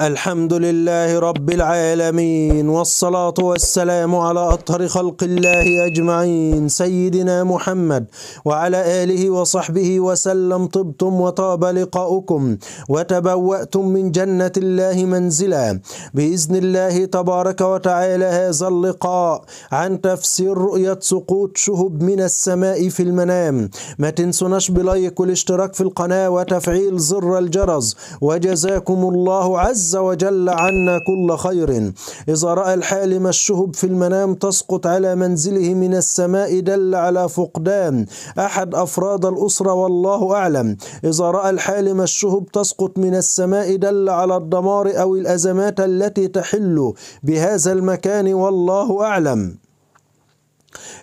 الحمد لله رب العالمين والصلاة والسلام على أطهر خلق الله أجمعين سيدنا محمد وعلى آله وصحبه وسلم طبتم وطاب لقاؤكم وتبوأتم من جنة الله منزلا بإذن الله تبارك وتعالى هذا اللقاء عن تفسير رؤية سقوط شهب من السماء في المنام ما تنسوناش بلايك والاشتراك في القناة وتفعيل زر الجرس وجزاكم الله عز عز وجل عنا كل خير. إذا رأى الحالم الشهب في المنام تسقط على منزله من السماء دل على فقدان. أحد أفراد الأسرة والله أعلم. إذا رأى الحالم الشهب تسقط من السماء دل على الدمار أو الأزمات التي تحل بهذا المكان والله أعلم.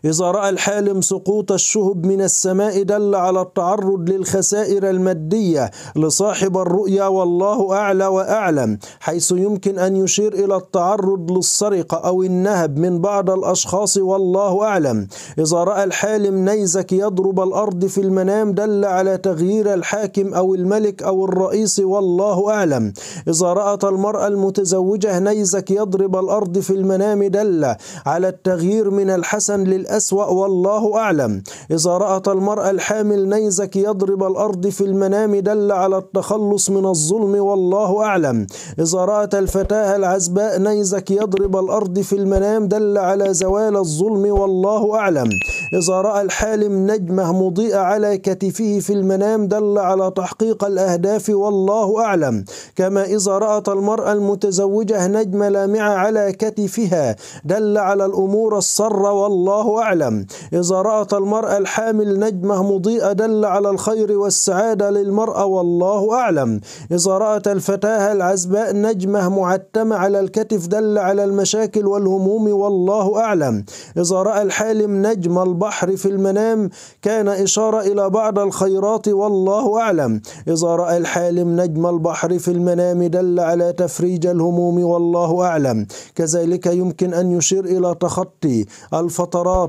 إذا رأى الحالم سقوط الشهب من السماء دل على التعرض للخسائر المادية لصاحب الرؤيا والله أعلى وأعلم حيث يمكن أن يشير إلى التعرض للسرقة أو النهب من بعض الأشخاص والله أعلم. إذا رأى الحالم نيزك يضرب الأرض في المنام دل على تغيير الحاكم أو الملك أو الرئيس والله أعلم. إذا رأت المرأة المتزوجة نيزك يضرب الأرض في المنام دل على التغيير من الحسن للأسوأ والله أعلم. إذا رأت المرأة الحامل نيزك يضرب الأرض في المنام دل على التخلص من الظلم والله أعلم. إذا رأت الفتاة العزباء نيزك يضرب الأرض في المنام دل على زوال الظلم والله أعلم. إذا رأى الحالم نجمة مضيئة على كتفه في المنام دل على تحقيق الأهداف والله أعلم. كما إذا رأت المرأة المتزوجة نجمة لامعة على كتفها دل على الأمور السر والله أعلم إذا رأت المرأة الحامل نجمة مضيئة دل على الخير والسعادة للمرأة والله أعلم. إذا رأت الفتاة العزباء نجمة معتمة على الكتف دل على المشاكل والهموم والله أعلم. إذا رأى الحالم نجم البحر في المنام كان إشارة إلى بعض الخيرات والله أعلم. إذا رأى الحالم نجم البحر في المنام دل على تفريج الهموم والله أعلم. كذلك يمكن أن يشير إلى تخطي الفترات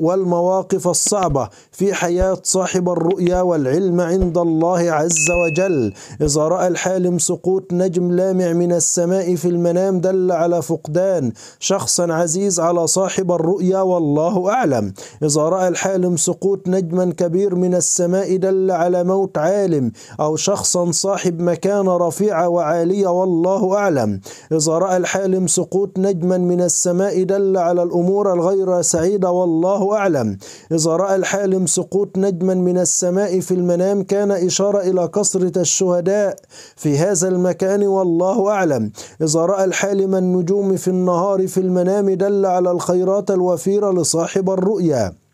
والمواقف الصعبة في حياة صاحب الرؤيا والعلم عند الله عز وجل. إذا رأى الحالم سقوط نجم لامع من السماء في المنام دل على فقدان شخص عزيز على صاحب الرؤيا والله أعلم. إذا رأى الحالم سقوط نجما كبير من السماء دل على موت عالم أو شخصا صاحب مكانة رفيعة وعالية والله أعلم. إذا رأى الحالم سقوط نجما من السماء دل على الأمور الغير سعيدة والله أعلم. إذا رأى الحالم سقوط نجما من السماء في المنام كان إشارة إلى كثرة الشهداء في هذا المكان والله أعلم. إذا رأى الحالم النجوم في النهار في المنام دل على الخيرات الوفيرة لصاحب الرؤيا.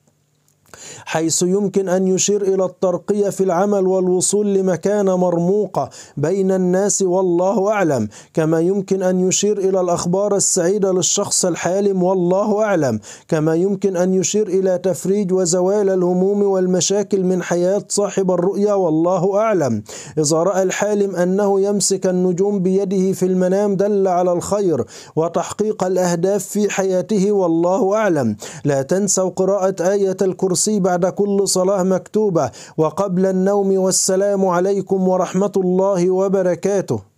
حيث يمكن أن يشير إلى الترقية في العمل والوصول لمكانة مرموقة بين الناس والله أعلم كما يمكن أن يشير إلى الأخبار السعيدة للشخص الحالم والله أعلم كما يمكن أن يشير إلى تفريج وزوال الهموم والمشاكل من حياة صاحب الرؤيا والله أعلم. إذا رأى الحالم أنه يمسك النجوم بيده في المنام دل على الخير وتحقيق الأهداف في حياته والله أعلم. لا تنسوا قراءة آية الكرسي بعد كل صلاة مكتوبة. وقبل النوم والسلام عليكم ورحمة الله وبركاته.